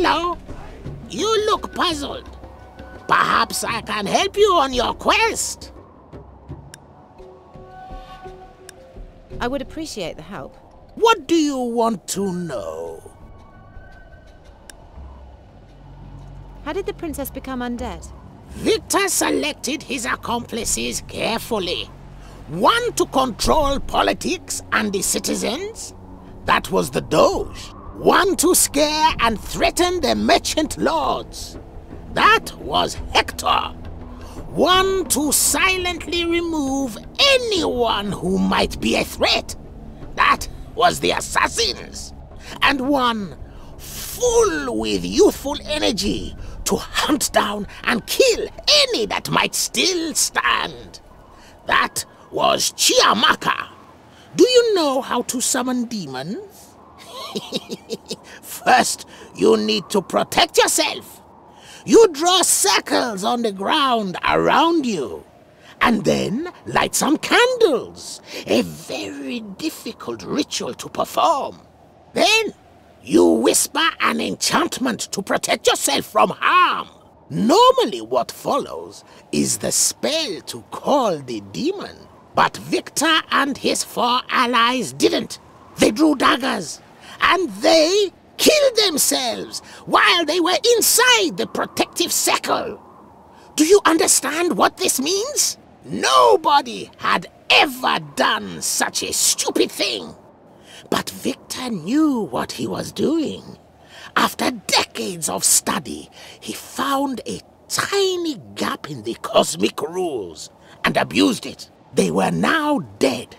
Hello. You look puzzled. Perhaps I can help you on your quest. I would appreciate the help. What do you want to know? How did the princess become undead? Victor selected his accomplices carefully. One to control politics and the citizens. That was the Doge. One to scare and threaten the merchant lords. That was Hector. One to silently remove anyone who might be a threat. That was the assassins. And one full with youthful energy to hunt down and kill any that might still stand. That was Chiamaka. Do you know how to summon demons? First, you need to protect yourself. You draw circles on the ground around you, and then light some candles. A very difficult ritual to perform. Then, you whisper an enchantment to protect yourself from harm. Normally, what follows is the spell to call the demon. But Victor and his four allies didn't. They drew daggers, and they killed themselves while they were inside the protective circle. Do you understand what this means? Nobody had ever done such a stupid thing. But Victor knew what he was doing. After decades of study, he found a tiny gap in the cosmic rules and abused it. They were now dead,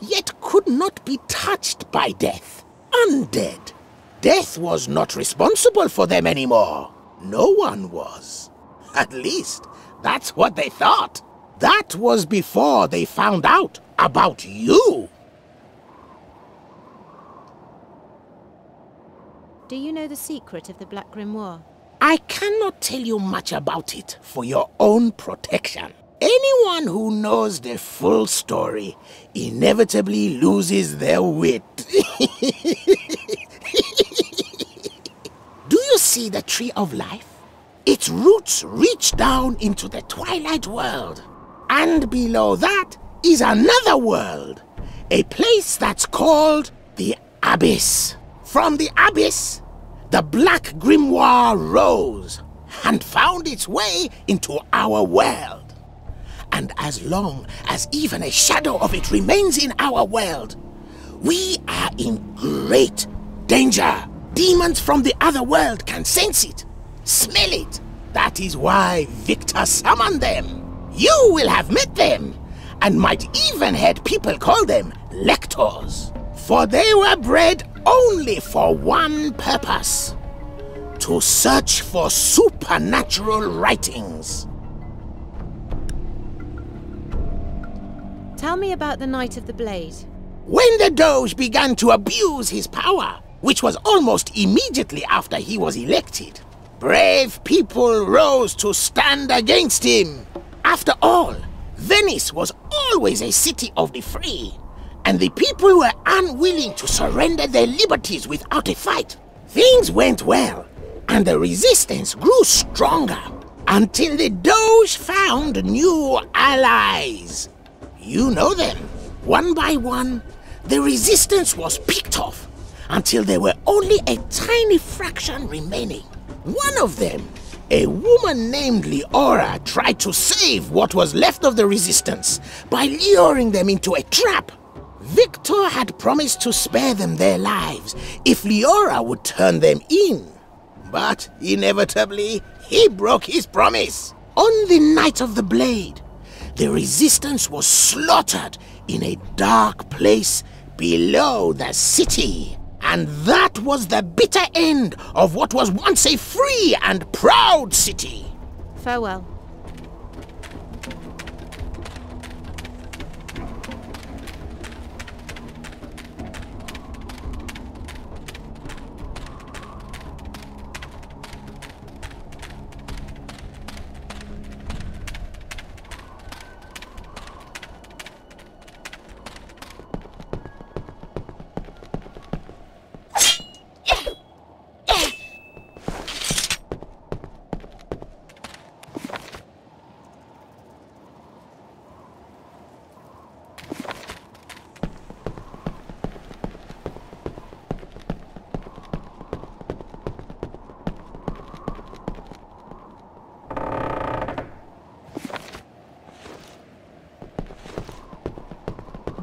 yet could not be touched by death. Undead. Death was not responsible for them anymore. No one was. At least, that's what they thought. That was before they found out about you. Do you know the secret of the Black Grimoire? I cannot tell you much about it for your own protection. Anyone who knows the full story inevitably loses their wit. Do you see the tree of life? Its roots reach down into the twilight world. And below that is another world. A place that's called the Abyss. From the Abyss, the Black Grimoire rose and found its way into our world. And as long as even a shadow of it remains in our world, we are in great danger. Demons from the other world can sense it, smell it. That is why Victor summoned them. You will have met them, and might even heard people call them lectors. For they were bred only for one purpose to search for supernatural writings. Tell me about the Night of the Blade. When the Doge began to abuse his power, which was almost immediately after he was elected, brave people rose to stand against him. After all, Venice was always a city of the free, and the people were unwilling to surrender their liberties without a fight. Things went well, and the resistance grew stronger until the Doge found new allies. You know them. One by one, the resistance was picked off until there were only a tiny fraction remaining. One of them, a woman named Leora, tried to save what was left of the resistance by luring them into a trap. Victor had promised to spare them their lives if Leora would turn them in. But inevitably, he broke his promise. On the night of the blade, the resistance was slaughtered in a dark place below the city. And that was the bitter end of what was once a free and proud city. Farewell.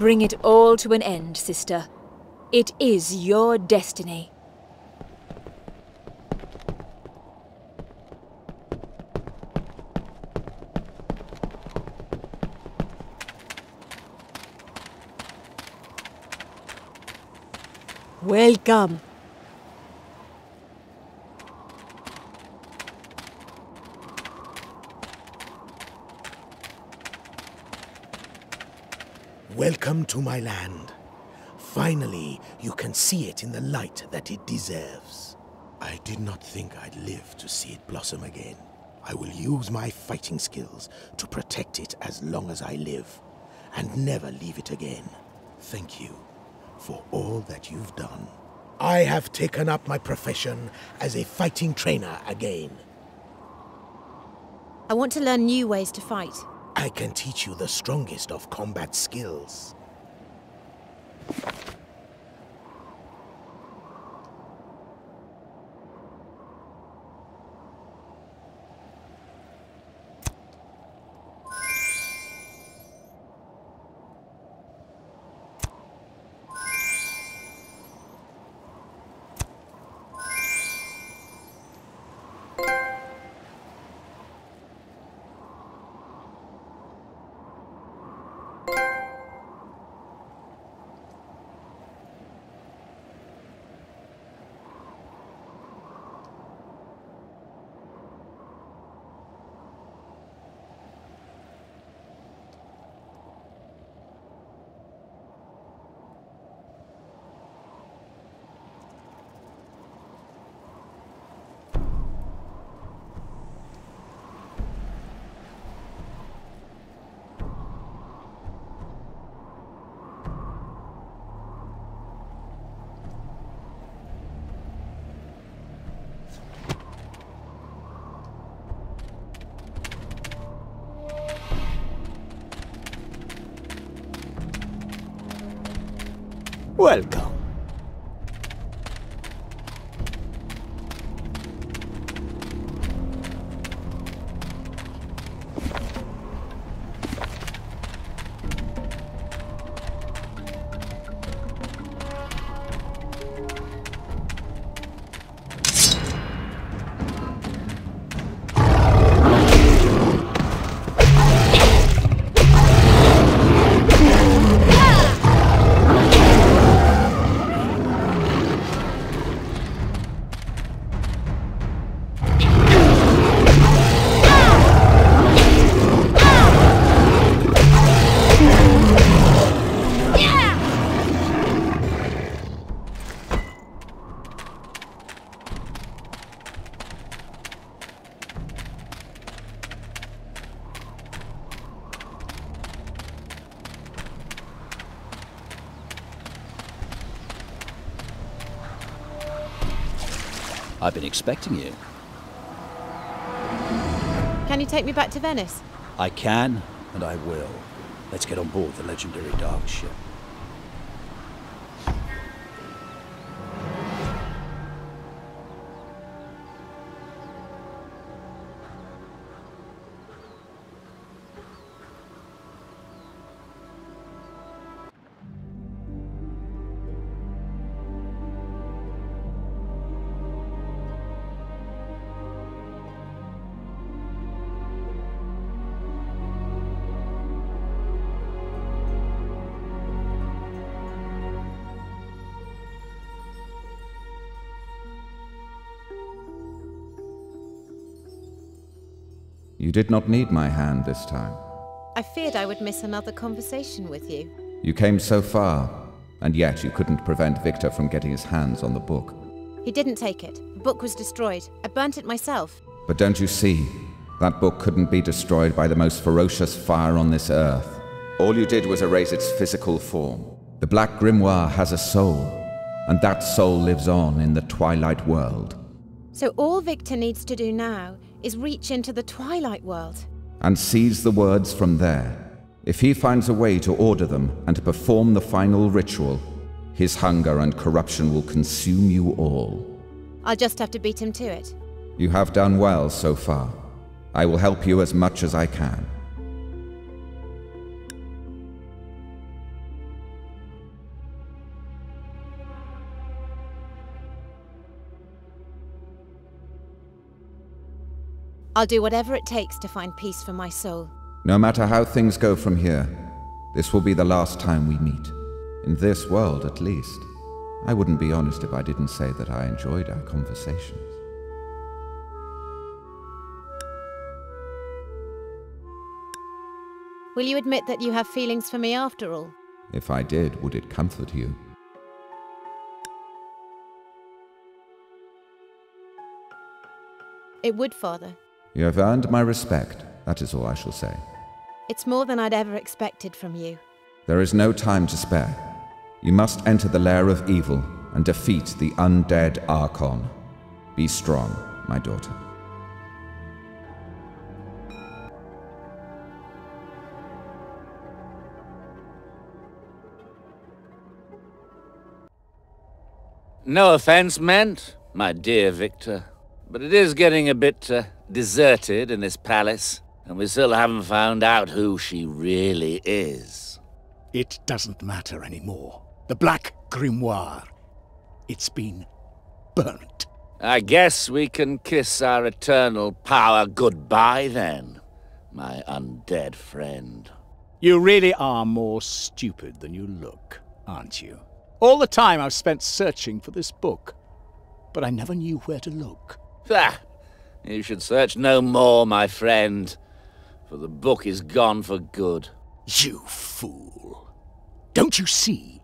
Bring it all to an end, sister. It is your destiny. Welcome. Welcome to my land. Finally, you can see it in the light that it deserves. I did not think I'd live to see it blossom again. I will use my fighting skills to protect it as long as I live, and never leave it again. Thank you for all that you've done. I have taken up my profession as a fighting trainer again. I want to learn new ways to fight. I can teach you the strongest of combat skills. Welcome. Expecting you. Can you take me back to Venice? I can, and I will. Let's get on board the legendary Dark Ship. You did not need my hand this time. I feared I would miss another conversation with you. You came so far, and yet you couldn't prevent Victor from getting his hands on the book. He didn't take it. The book was destroyed. I burnt it myself. But don't you see? That book couldn't be destroyed by the most ferocious fire on this earth. All you did was erase its physical form. The Black Grimoire has a soul, and that soul lives on in the Twilight World. So all Victor needs to do now is reach into the Twilight World. and seize the words from there. If he finds a way to order them and to perform the final ritual, his hunger and corruption will consume you all. I'll just have to beat him to it. You have done well so far. I will help you as much as I can. I'll do whatever it takes to find peace for my soul. No matter how things go from here, this will be the last time we meet. In this world, at least. I wouldn't be honest if I didn't say that I enjoyed our conversations. Will you admit that you have feelings for me after all? If I did, would it comfort you? It would, Father. You have earned my respect, that is all I shall say. It's more than I'd ever expected from you. There is no time to spare. You must enter the lair of evil and defeat the undead Archon. Be strong, my daughter. No offense meant, my dear Victor, but it is getting a bit uh, deserted in this palace, and we still haven't found out who she really is. It doesn't matter anymore. The Black Grimoire. It's been burnt. I guess we can kiss our eternal power goodbye then, my undead friend. You really are more stupid than you look, aren't you? All the time I've spent searching for this book, but I never knew where to look. Ah, you should search no more, my friend, for the book is gone for good. You fool. Don't you see?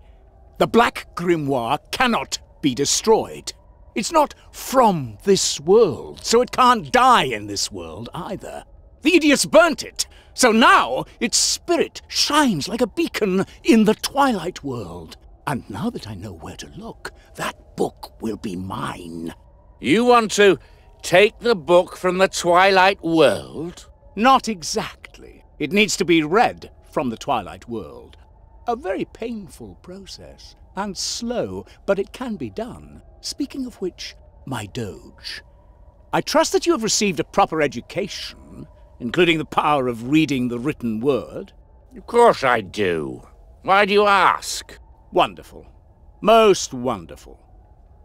The Black Grimoire cannot be destroyed. It's not from this world, so it can't die in this world either. The idiots burnt it, so now its spirit shines like a beacon in the Twilight world. And now that I know where to look, that book will be mine. You want to take the book from the Twilight world? Not exactly. It needs to be read from the Twilight world. A very painful process, and slow, but it can be done. Speaking of which, my Doge, I trust that you have received a proper education, including the power of reading the written word. Of course I do. Why do you ask? Wonderful. Most wonderful.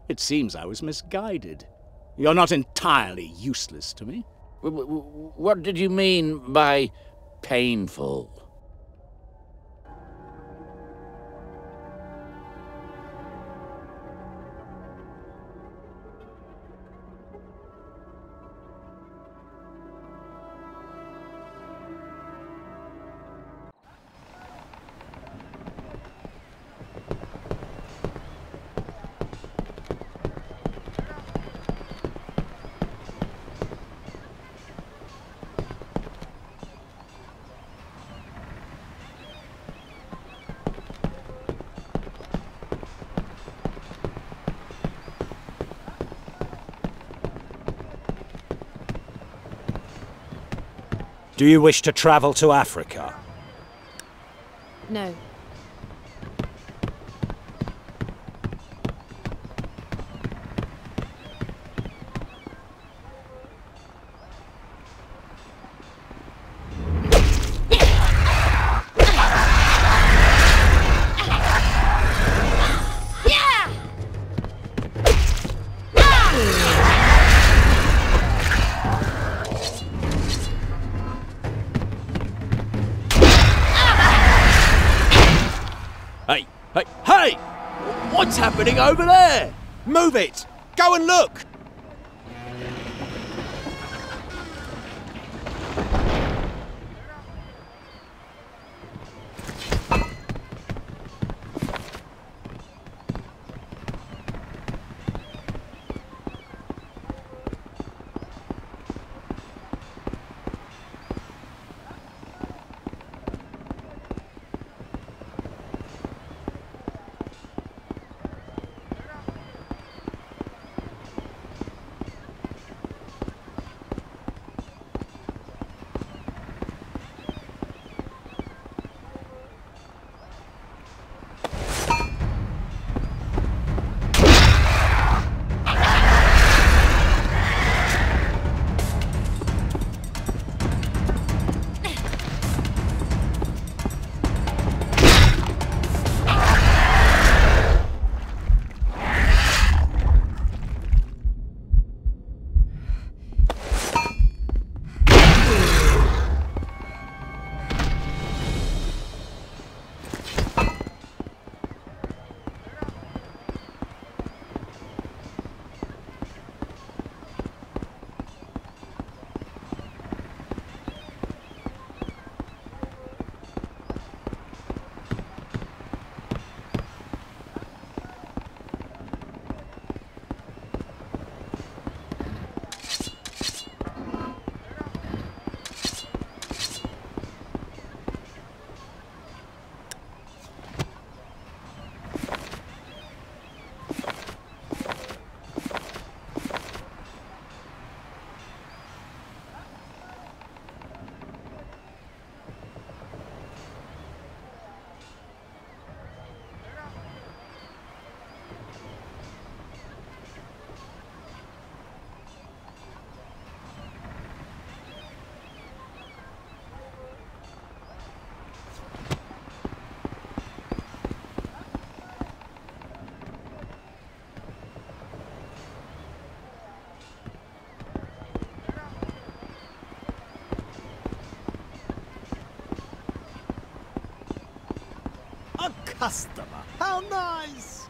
It seems I was misguided. You're not entirely useless to me. What did you mean by painful? Do you wish to travel to Africa? No. Hey, hey, hey! What's happening over there? Move it! Go and look! Customer. How nice!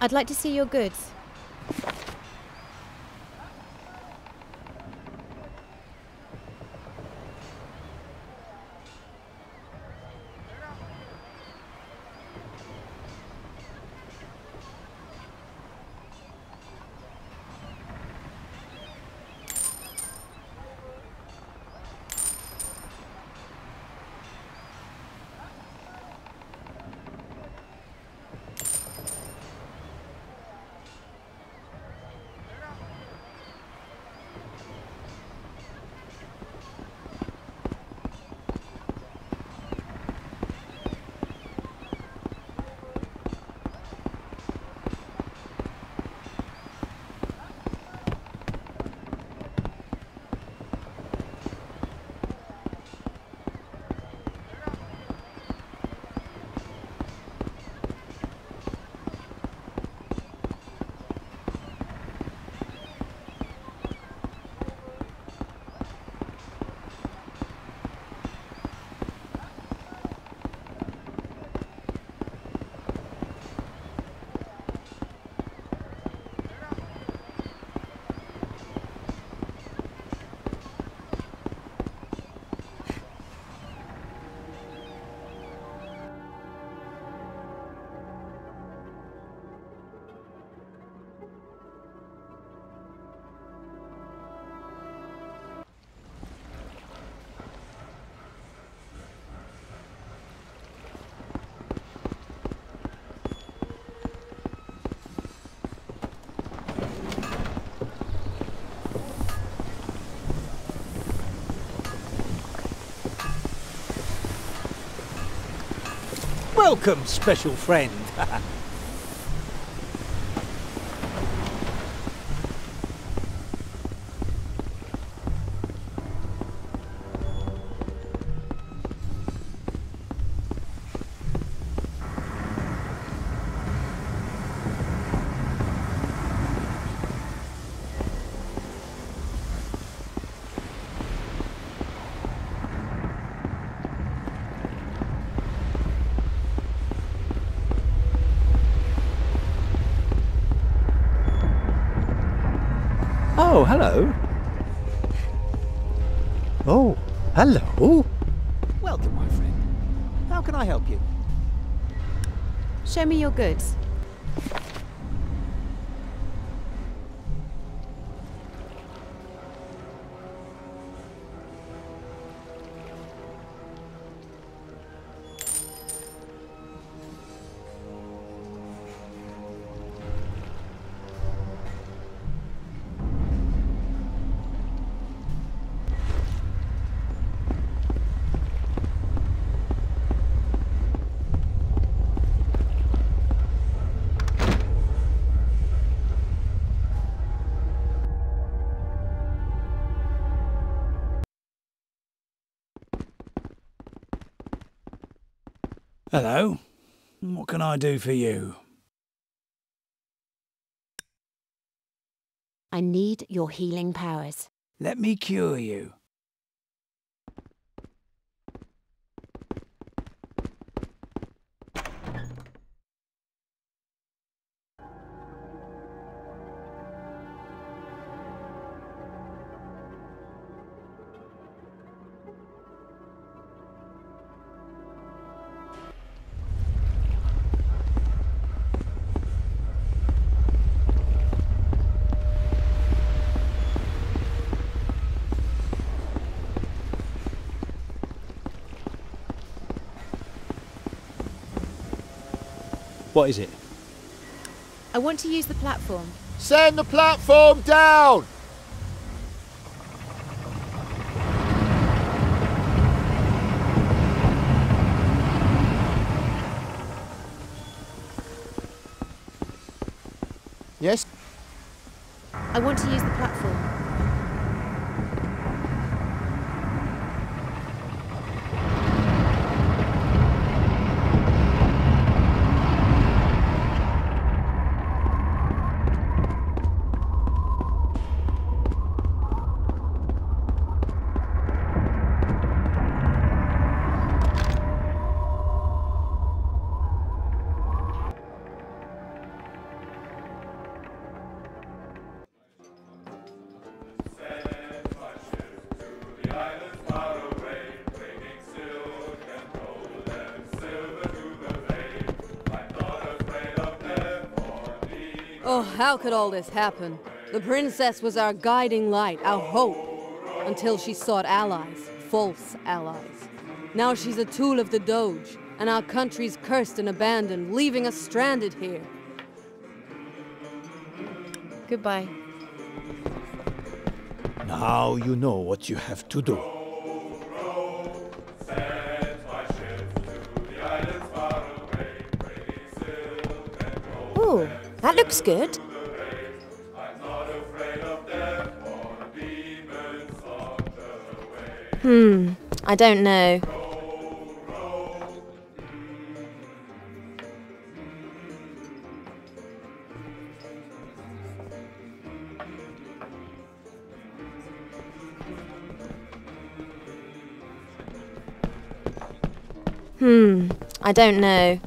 I'd like to see your goods. Welcome, special friend. Oh, hello. Oh, hello. Welcome, my friend. How can I help you? Show me your goods. Hello. What can I do for you? I need your healing powers. Let me cure you. What is it? I want to use the platform. Send the platform down! Yes? I want to use the platform. How could all this happen? The princess was our guiding light, our hope, until she sought allies, false allies. Now she's a tool of the Doge, and our country's cursed and abandoned, leaving us stranded here. Goodbye. Now you know what you have to do. Ooh, that looks good. Hmm, I don't know. Hmm, I don't know.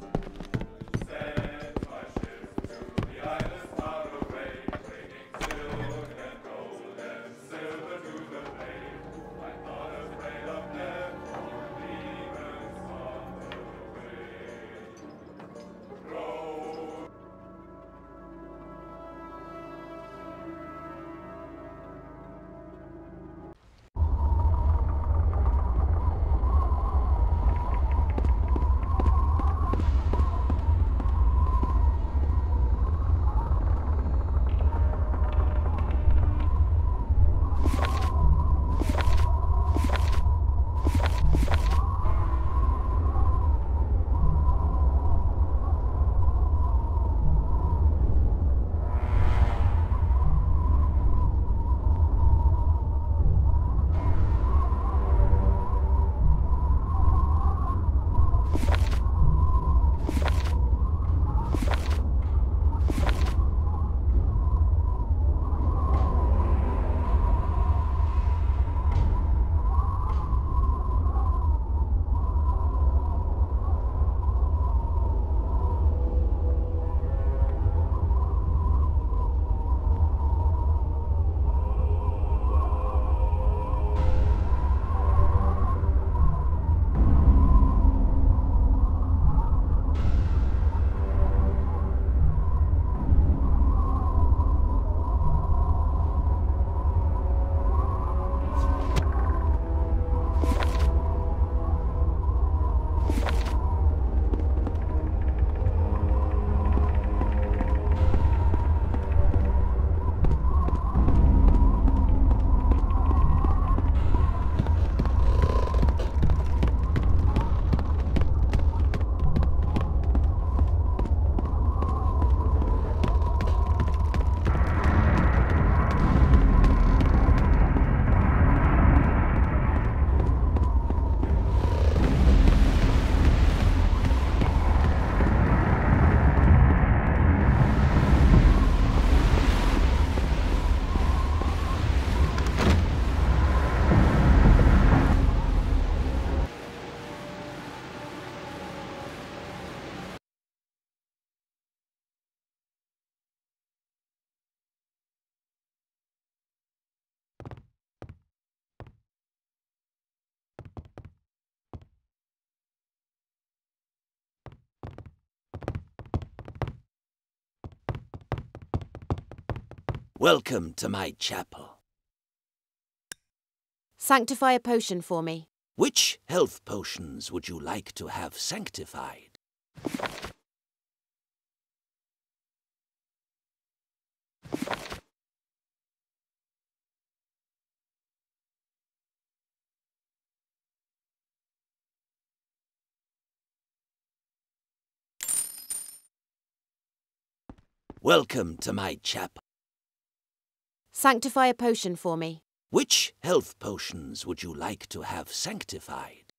Welcome to my chapel. Sanctify a potion for me. Which health potions would you like to have sanctified? Welcome to my chapel. Sanctify a potion for me. Which health potions would you like to have sanctified?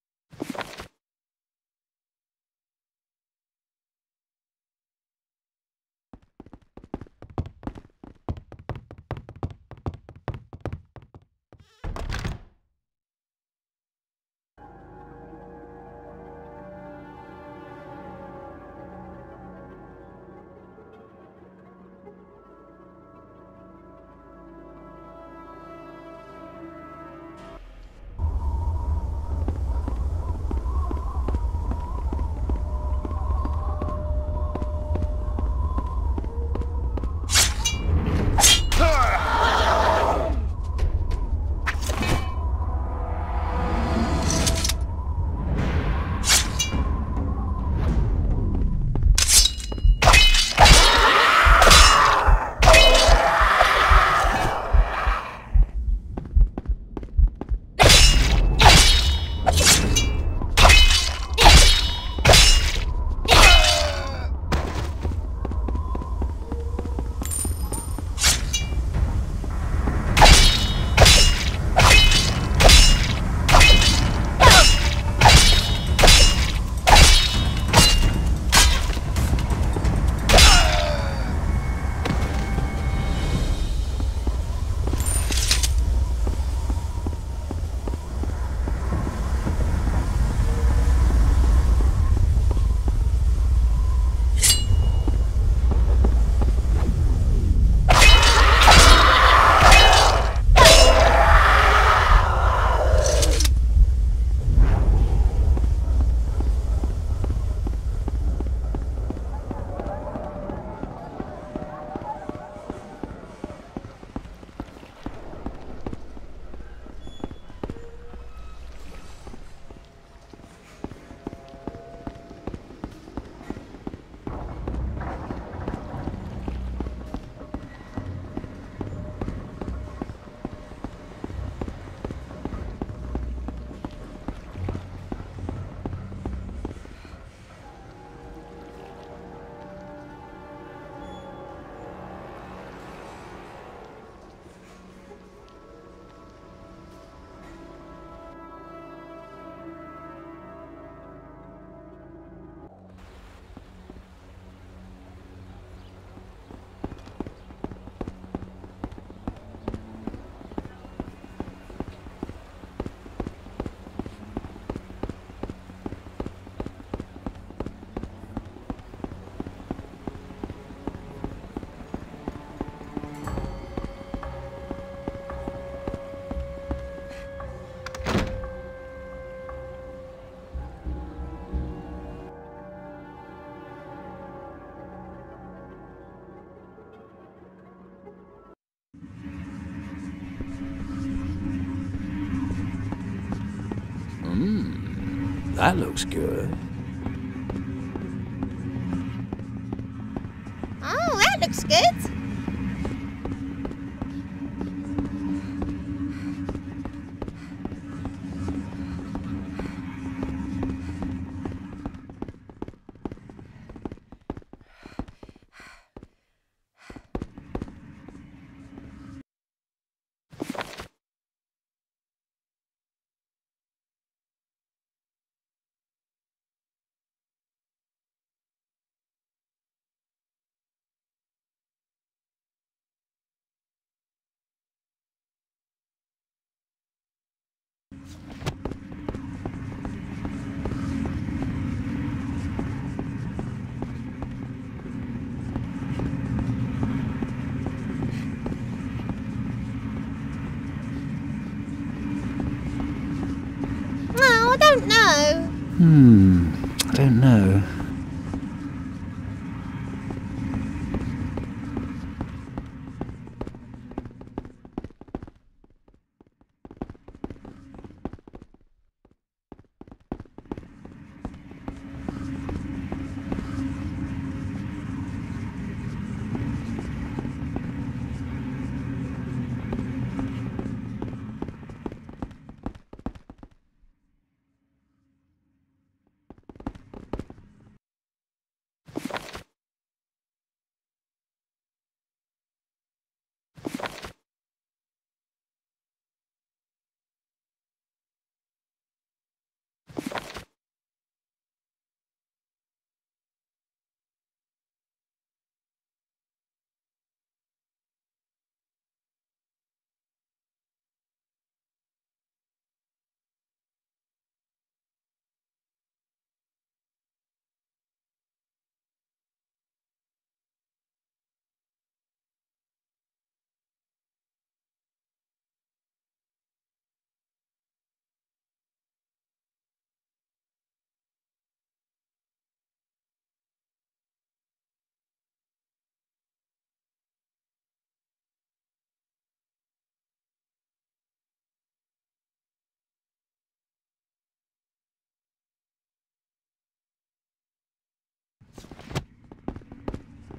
That looks good. Don't know. Hmm, I don't know.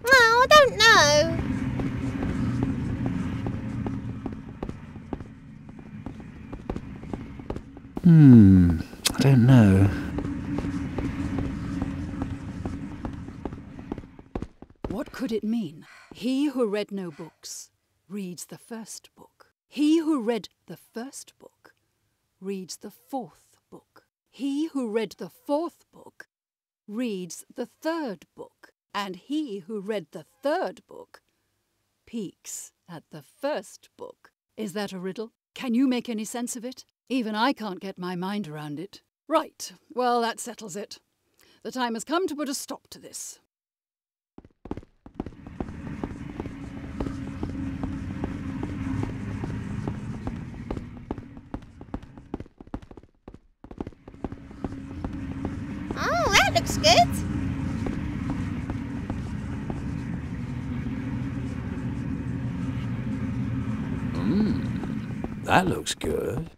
Oh, I don't know. Hmm, I don't know. What could it mean? He who read no books reads the first book. He who read the first book reads the fourth book. He who read the fourth book reads the third book. And he who read the third book peeks at the first book. Is that a riddle? Can you make any sense of it? Even I can't get my mind around it. Right, well, that settles it. The time has come to put a stop to this. Oh, that looks good. That looks good.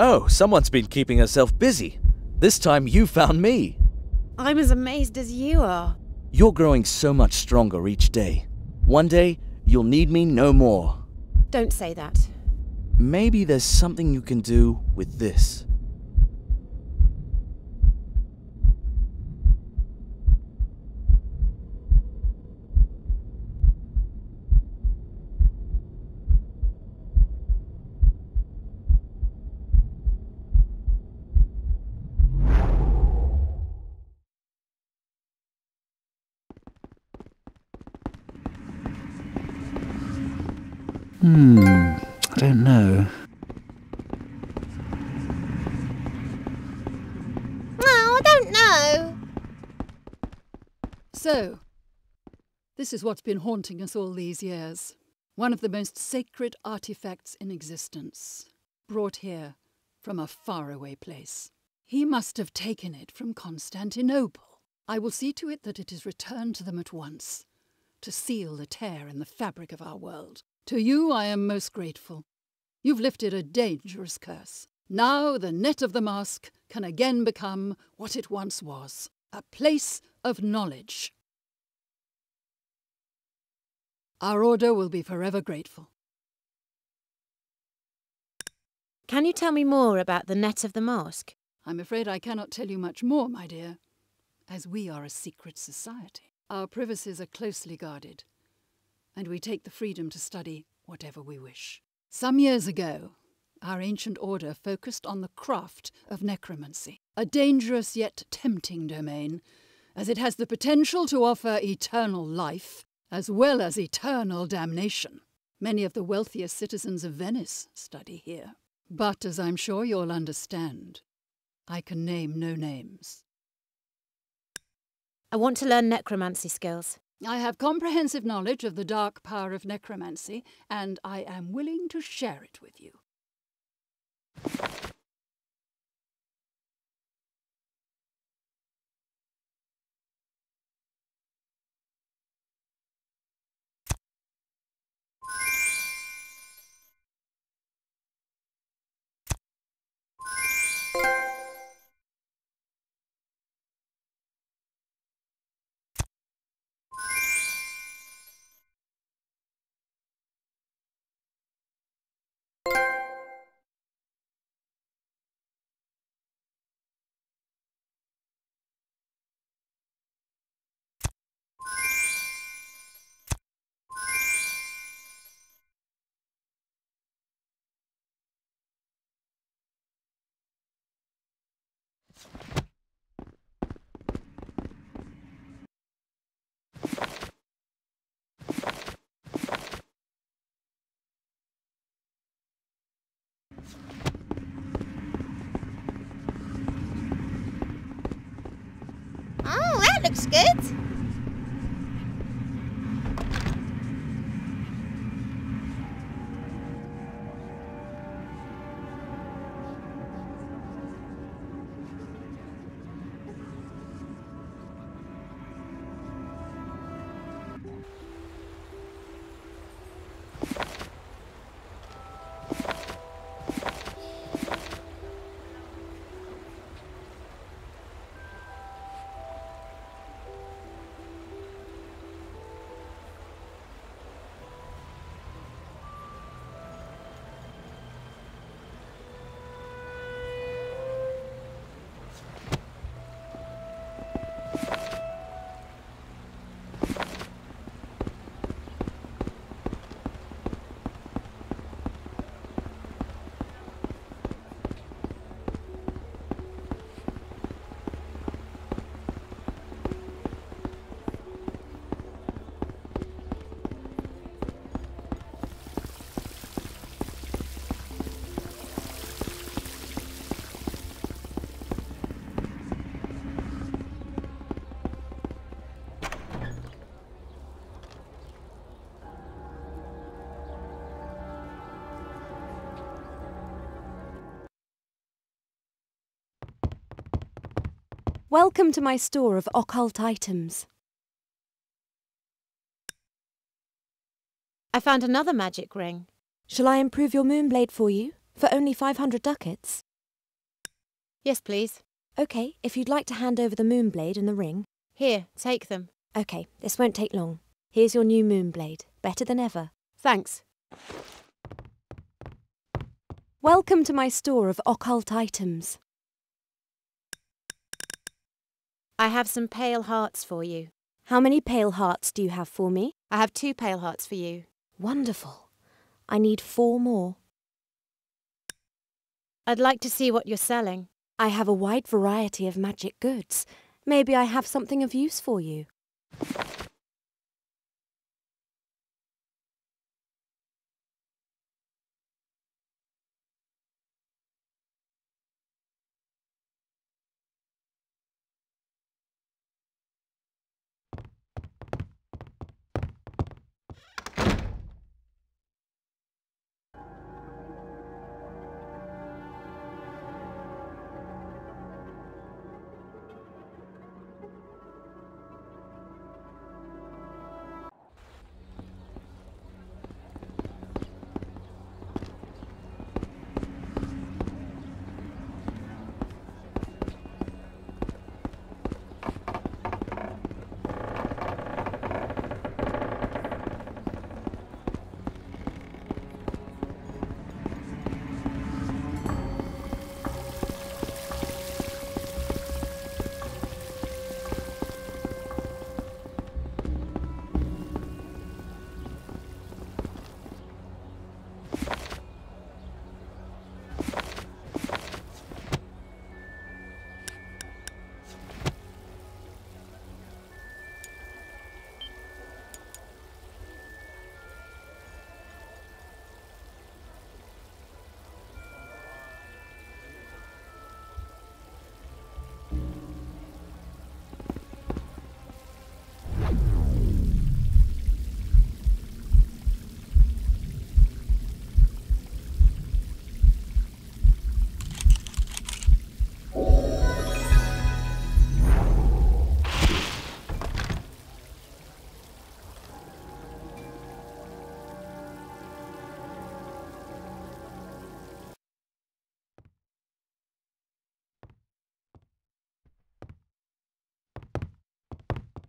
Oh, someone's been keeping herself busy. This time you found me. I'm as amazed as you are. You're growing so much stronger each day. One day, you'll need me no more. Don't say that. Maybe there's something you can do with this. Hmm, I don't know. No, I don't know. So, this is what's been haunting us all these years. One of the most sacred artifacts in existence, brought here from a faraway place. He must have taken it from Constantinople. I will see to it that it is returned to them at once, to seal the tear in the fabric of our world. To you I am most grateful. You've lifted a dangerous curse. Now the net of the mask can again become what it once was a place of knowledge. Our order will be forever grateful. Can you tell me more about the net of the mask? I'm afraid I cannot tell you much more, my dear, as we are a secret society. Our privacies are closely guarded, and we take the freedom to study whatever we wish. Some years ago, our ancient order focused on the craft of necromancy, a dangerous yet tempting domain, as it has the potential to offer eternal life as well as eternal damnation. Many of the wealthiest citizens of Venice study here. But as I'm sure you'll understand, I can name no names. I want to learn necromancy skills. I have comprehensive knowledge of the dark power of necromancy, and I am willing to share it with you. you Oh, that looks good. Welcome to my store of occult items. I found another magic ring. Shall I improve your moonblade for you? For only 500 ducats? Yes, please. Okay, if you'd like to hand over the moonblade and the ring. Here, take them. Okay, this won't take long. Here's your new moonblade. Better than ever. Thanks. Welcome to my store of occult items. I have some pale hearts for you. How many pale hearts do you have for me? I have two pale hearts for you. Wonderful. I need four more. I'd like to see what you're selling. I have a wide variety of magic goods. Maybe I have something of use for you.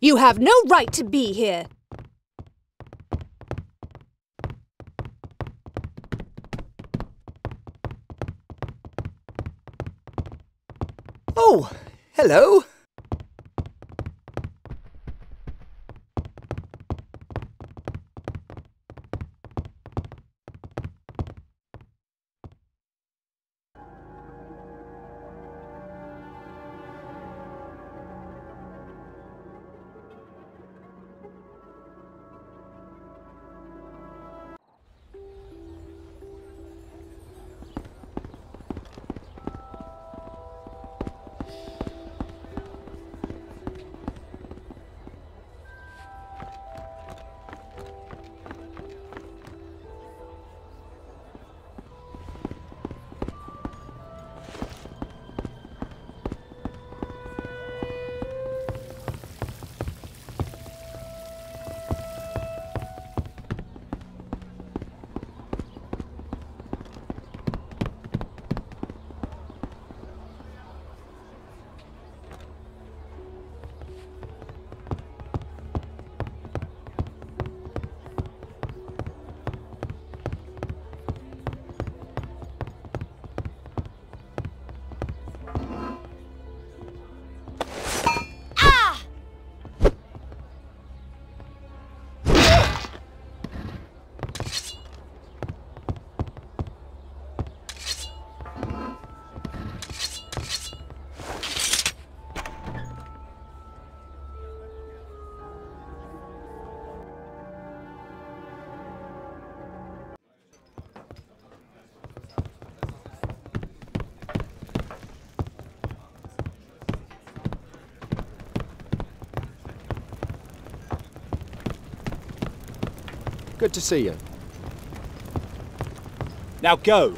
You have no right to be here! Oh, hello. Good to see you. Now go.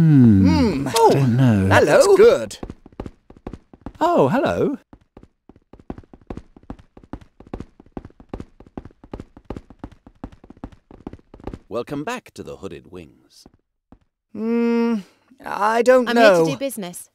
Hmm. I don't know. That looks good. Oh, hello. Welcome back to the Hooded Wings. Hmm. I don't know. I'm here to do business.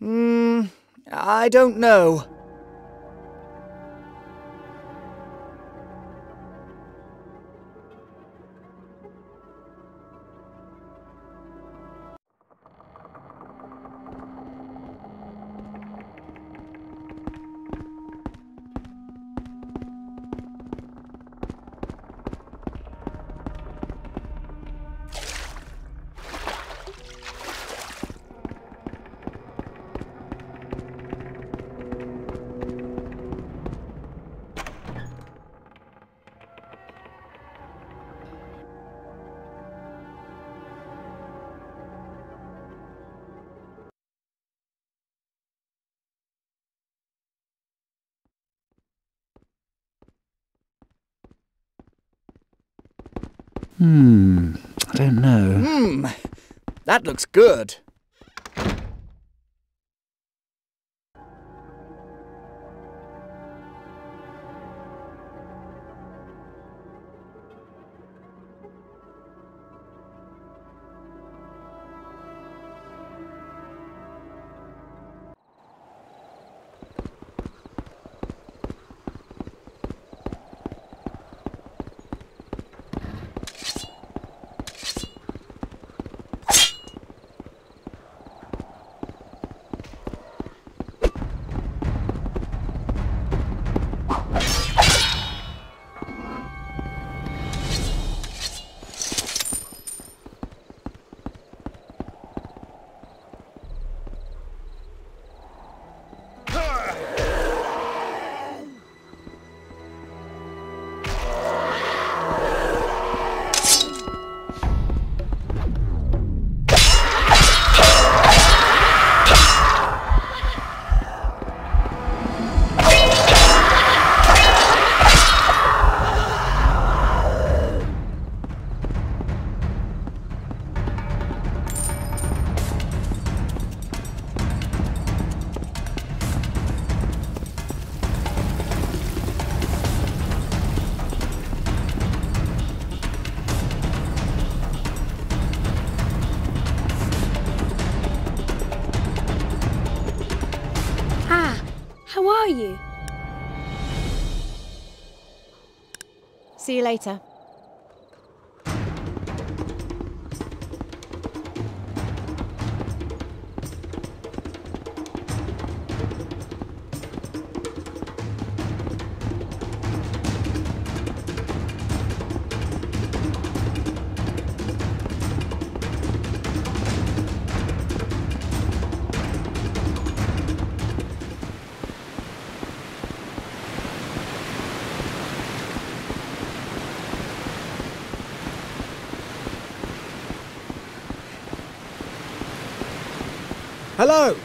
Hmm. I don't know. That looks good. Later. Hello!